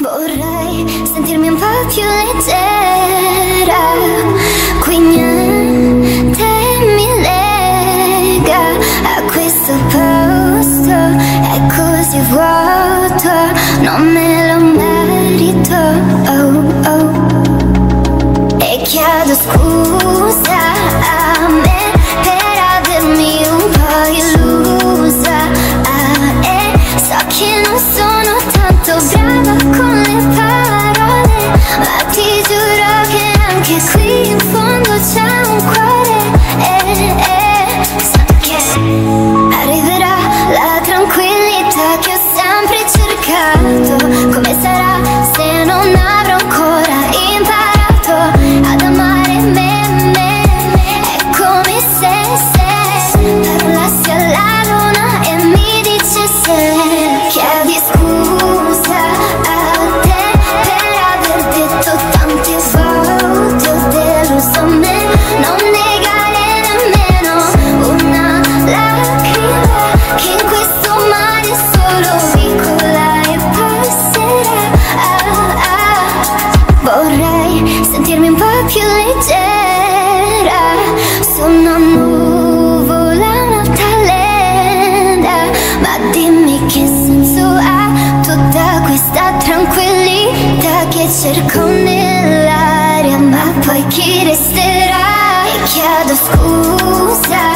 Vorrei sentirmi un po' più leggera. Qui niente mi lega. A questo posto è così vuoto. Non me lo merito. Oh, oh. E chiedo scusa looking for no che cerco nell'aria, ma poi chi resterà? E chiedo scusa.